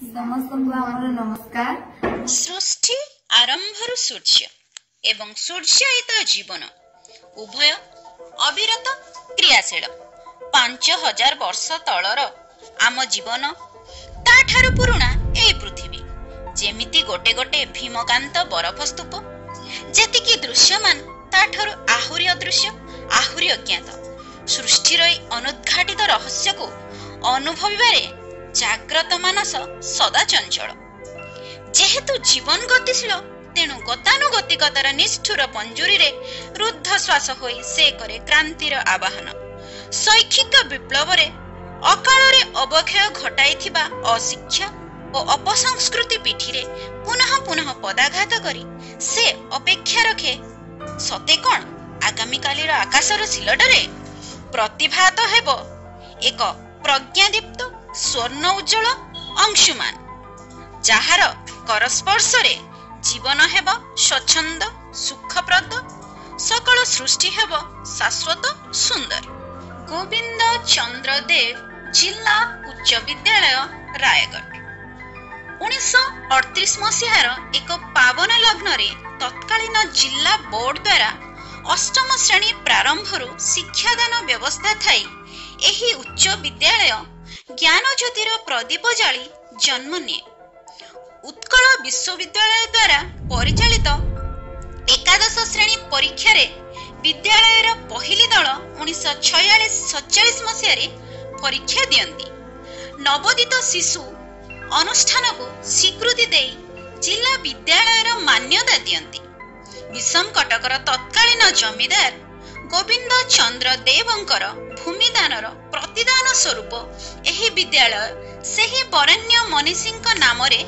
ସମସ୍ତଙ୍କୁ ଆମର ନମସ୍କାର। ସୃଷ୍ଟି ଆରମ୍ଭରୁ ସୂର୍ଯ୍ୟ ଏବଂ ସୂର୍ଯ୍ୟାୟିତ ଜୀବନ। ଉଭୟ ଅବିରତ କ୍ରିୟାଶୀଳ। ପାଞ୍ଚ ହଜାର ବର୍ଷ ତଳର ଆମ ଜୀବନ ତାଠାରୁ ପୁରୁଣା ଏହି ପୃଥିବୀ। ଯେମିତି ଗୋଟେ ଗୋଟେ ଭୀମକାନ୍ତ ବରଫ ସ୍ତୂପ ଯେତିକି ଦୃଶ୍ୟମାନ ତାଠାରୁ ଆହୁରି ଅଦୃଶ୍ୟ ଆହୁରି ଅଜ୍ଞାତ। ସୃଷ୍ଟିର ଏହି ଅନୁଦ୍ଘାଟିତ ରହସ୍ୟକୁ ଅନୁଭବିବାରେ ଜାଗ୍ରତ ମାନସ ସଦା ଚଞ୍ଚଳ। ଯେହେତୁ ଜୀବନ ଗତିଶୀଳ ତେଣୁ ଗତାନୁଗତିକତାର ନିଷ୍ଠୁର ପଞ୍ଜୁରୀରେ ରୁଦ୍ଧ ଶ୍ୱାସ ହୋଇ ସେ କରେ କ୍ରାନ୍ତିର ଆବାହନ। ଶୈକ୍ଷିକ ବିପ୍ଳବରେ ଅକାଳରେ ଅବକ୍ଷୟ ଘଟାଇଥିବା ଅଶିକ୍ଷା ଓ ଅପସଂସ୍କୃତି ପିଠିରେ ପୁନଃ ପୁନଃ ପଦାଘାତ କରି ସେ ଅପେକ୍ଷା ରଖେ ସତେ କଣ? ଆଗାମୀକାଲିର ଆକାଶର ସିଲଟରେ ପ୍ରତିଭାତ ହେବ ଏକ ପ୍ରଜ୍ଞାଦୀପ୍ତ ସ୍ୱର୍ଣ୍ଣ ଉଜ୍ଜଳ ଅଂଶୁମାନ ଯାହାର କରସ୍ପର୍ଶରେ ଜୀବନ ହେବ ସ୍ୱଚ୍ଛନ୍ଦ ସୁଖପ୍ରଦ ସକଳ ସୃଷ୍ଟି ହେବ ଶାଶ୍ୱତ ସୁନ୍ଦର। ଗୋବିନ୍ଦ ଚନ୍ଦ୍ର ଦେବ ଜିଲ୍ଲା ଉଚ୍ଚ ବିଦ୍ୟାଳୟ ରାୟଗଡ଼। ଉଣେଇଶହ ଅଠତିରିଶ ମସିହାର ଏକ ପାବନ ଲଗ୍ନରେ ତତ୍କାଳୀନ ଜିଲ୍ଲା ବୋର୍ଡ ଦ୍ୱାରା ଅଷ୍ଟମ ଶ୍ରେଣୀ ପ୍ରାରମ୍ଭରୁ ଶିକ୍ଷାଦାନ ବ୍ୟବସ୍ଥା ଥାଇ ଏହି ଉଚ୍ଚ ବିଦ୍ୟାଳୟ ଜ୍ଞାନ ଜ୍ୟୋତିର ପ୍ରଦୀପ ଜାଳି ଜନ୍ମ ନିଏ। ଉତ୍କଳ ବିଶ୍ୱବିଦ୍ୟାଳୟ ଦ୍ୱାରା ପରିଚାଳିତ ଏକାଦଶ ଶ୍ରେଣୀ ପରୀକ୍ଷାରେ ବିଦ୍ୟାଳୟର ପହିଲି ଦଳ ଉଣେଇଶହ ଛୟାଳିଶ ସତଚାଳିଶ ମସିହାରେ ପରୀକ୍ଷା ଦିଅନ୍ତି। ନବୋଦିତ ଶିଶୁ ଅନୁଷ୍ଠାନକୁ ସ୍ୱୀକୃତି ଦେଇ ଜିଲ୍ଲା ବିଦ୍ୟାଳୟର ମାନ୍ୟତା ଦିଅନ୍ତି। ବିଷମ କଟକର ତତ୍କାଳୀନ ଜମିଦାର ଗୋବିନ୍ଦ ଚନ୍ଦ୍ର ଦେବଙ୍କର ଭୂମିଦାନର ପ୍ରତିଦାନ ସ୍ୱରୂପ ଏହି ବିଦ୍ୟାଳୟ ସେହି ବରେଣ୍ୟ ମନୀଷୀଙ୍କ ନାମରେ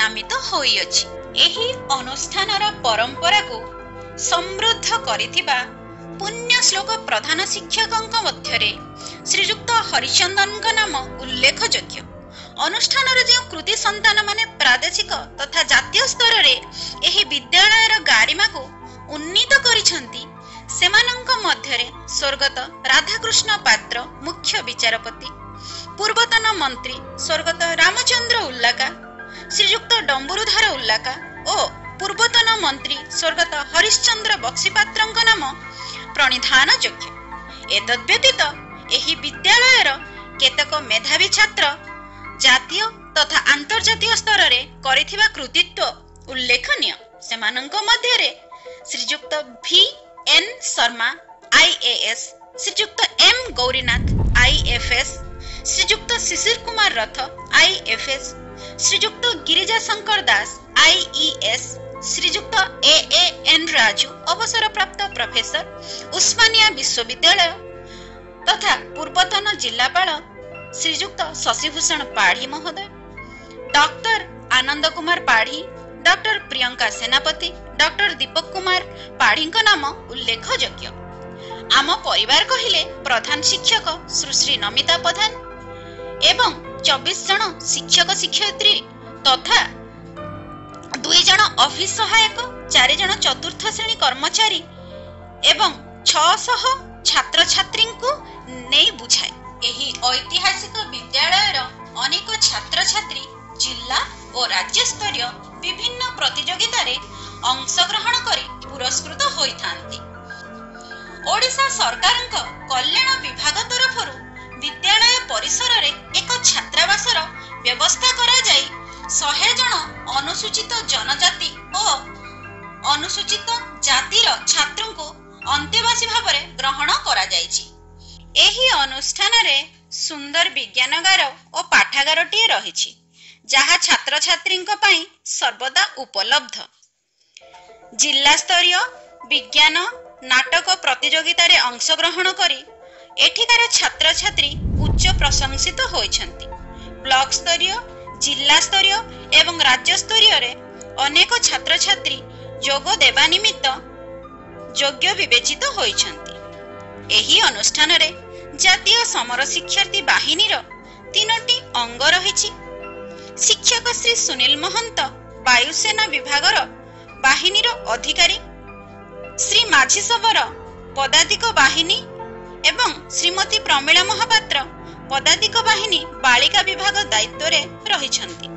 ନାମିତ ହୋଇଅଛି। ଏହି ଅନୁଷ୍ଠାନର ପରମ୍ପରାକୁ ସମୃଦ୍ଧ କରିଥିବା ପୁଣ୍ୟ ଶ୍ଲୋକ ପ୍ରଧାନ ଶିକ୍ଷକଙ୍କ ମଧ୍ୟରେ ଶ୍ରୀଯୁକ୍ତ ହରିଚନ୍ଦନଙ୍କ ନାମ ଉଲ୍ଲେଖଯୋଗ୍ୟ। ଅନୁଷ୍ଠାନର ଯେଉଁ କୃତି ସନ୍ତାନମାନେ ପ୍ରାଦେଶିକ ତଥା ଜାତୀୟ ସ୍ତରରେ ଏହି ବିଦ୍ୟାଳୟର ଗାରିମାକୁ ଉନ୍ନୀତ କରିଛନ୍ତି ସେମାନଙ୍କ ମଧ୍ୟରେ ସ୍ୱର୍ଗତ ରାଧାକୃଷ୍ଣ ପାତ୍ର ମୁଖ୍ୟ ବିଚାରପତି ପୂର୍ବତନ ମନ୍ତ୍ରୀ ସ୍ୱର୍ଗତ ରାମଚନ୍ଦ୍ର ଉଲ୍ଲାକା ଶ୍ରୀଯୁକ୍ତ ଡମ୍ବୁରୁଧର ଉଲ୍ଲାକା ଓ ପୂର୍ବତନ ମନ୍ତ୍ରୀ ସ୍ୱର୍ଗତ ହରିଶ୍ଚନ୍ଦ୍ର ବକ୍ସିପାତ୍ରଙ୍କ ନାମ ପ୍ରଣିଧାନ ଯୋଗ୍ୟ। ଏତଦ୍ବ୍ୟତୀତ ଏହି ବିଦ୍ୟାଳୟର କେତେକ ମେଧାବୀ ଛାତ୍ର ଜାତୀୟ ତଥା ଆନ୍ତର୍ଜାତୀୟ ସ୍ତରରେ କରିଥିବା କୃତିତ୍ୱ ଉଲ୍ଲେଖନୀୟ। ସେମାନଙ୍କ ମଧ୍ୟରେ Shriyukta V. N Sharma IAS Shriyukta M Gourinath IFS Shriyukta Shishir Kumar Rath IFS Shriyukta Girija Shankar Das IES Shriyukta A A N Raju ଅବସରପ୍ରାପ୍ତ ପ୍ରଫେସର ଉସ୍ମାନିଆ ବିଶ୍ୱବିଦ୍ୟାଳୟ ତଥା ପୂର୍ବତନ ଜିଲ୍ଲାପାଳ ଶ୍ରୀଯୁକ୍ତ ଶଶିଭୂଷଣ ପାଢ଼ୀ ମହୋଦୟ doctor Anand Kumar Padhi doctor Priyanka Senapati doctor Deepak Kumar ପାଢ଼ୀଙ୍କ ନାମ ଉଲ୍ଲେଖଯୋଗ୍ୟ ଆମ ପରିବାର କହିଲେ ପ୍ରଧାନ ଶିକ୍ଷକ ସୁଶ୍ରୀ ନମିତା ପ୍ରଧାନ ଏବଂ ଚବିଶ ଜଣ ଶିକ୍ଷକ ଶିକ୍ଷୟିତ୍ରୀ ତଥା ଦୁଇ ଜଣ ଅଫିସ ସହାୟକ ଚାରି ଜଣ ଚତୁର୍ଥ ଶ୍ରେଣୀ କର୍ମଚାରୀ ଏବଂ ଛଅଶହ ଛାତ୍ରଛାତ୍ରୀଙ୍କୁ ନେଇ ବୁଝାଏ। ଏହି ଐତିହାସିକ ବିଦ୍ୟାଳୟର ଅନେକ ଛାତ୍ରଛାତ୍ରୀ ଜିଲ୍ଲା ଓ ରାଜ୍ୟସ୍ତରୀୟ ବିଭିନ୍ନ ପ୍ରତିଯୋଗିତାରେ ଅଂଶଗ୍ରହଣ କରି ପୁରସ୍କୃତ ହୋଇଥାନ୍ତି। ଓଡ଼ିଶା ସରକାରଙ୍କ କଲ୍ୟାଣ ବିଭାଗ ତରଫରୁ ବିଦ୍ୟାଳୟ ପରିସରରେ ଏକ ଛାତ୍ରାବାସର ବ୍ୟବସ୍ଥା କରାଯାଇ ଶହେ ଜଣ ଅନୁସୂଚିତ ଜନଜାତି ଓ ଅନୁସୂଚିତ ଜାତିର ଛାତ୍ରଙ୍କୁ ଅନ୍ତେବାସୀ ଭାବରେ ଗ୍ରହଣ କରାଯାଇଛି। ଏହି ଅନୁଷ୍ଠାନରେ ସୁନ୍ଦର ବିଜ୍ଞାନଗାର ଓ ପାଠାଗାରଟିଏ ରହିଛି। ଯାହା ଛାତ୍ରଛାତ୍ରୀଙ୍କ ପାଇଁ ସର୍ବଦା ଉପଲବ୍ଧ। ଜିଲ୍ଲା ସ୍ତରୀୟ ବିଜ୍ଞାନ ନାଟକ ପ୍ରତିଯୋଗିତାରେ ଅଂଶଗ୍ରହଣ କରି ଏଠିକାର ଛାତ୍ରଛାତ୍ରୀ ଉଚ୍ଚ ପ୍ରଶଂସିତ ହୋଇଛନ୍ତି। ବ୍ଲକ ସ୍ତରୀୟ ଜିଲ୍ଲା ସ୍ତରୀୟ ଏବଂ ରାଜ୍ୟ ସ୍ତରୀୟରେ ଅନେକ ଛାତ୍ରଛାତ୍ରୀ ଯୋଗ ଦେବା ନିମିତ୍ତ ଯୋଗ୍ୟ ବିବେଚିତ ହୋଇଛନ୍ତି। ଏହି ଅନୁଷ୍ଠାନରେ ଜାତୀୟ ସମର ଶିକ୍ଷାର୍ଥୀ ବାହିନୀର ତିନୋଟି ଅଙ୍ଗ ରହିଛି। ଶିକ୍ଷକ ଶ୍ରୀ ସୁନୀଲ ମହନ୍ତ ବାୟୁସେନା ବିଭାଗର ବାହିନୀର ଅଧିକାରୀ ଶ୍ରୀ ମାଝୀ ସବର ପଦାତିକ ବାହିନୀ ଏବଂ ଶ୍ରୀମତୀ ପ୍ରମିଳା ମହାପାତ୍ର ପଦାତିକ ବାହିନୀ ବାଳିକା ବିଭାଗ ଦାୟିତ୍ୱରେ ରହିଛନ୍ତି।